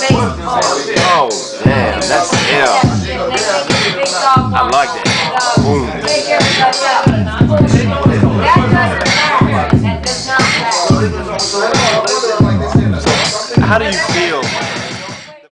face. Oh, damn, that's hell. I like that. Boom. How do you feel?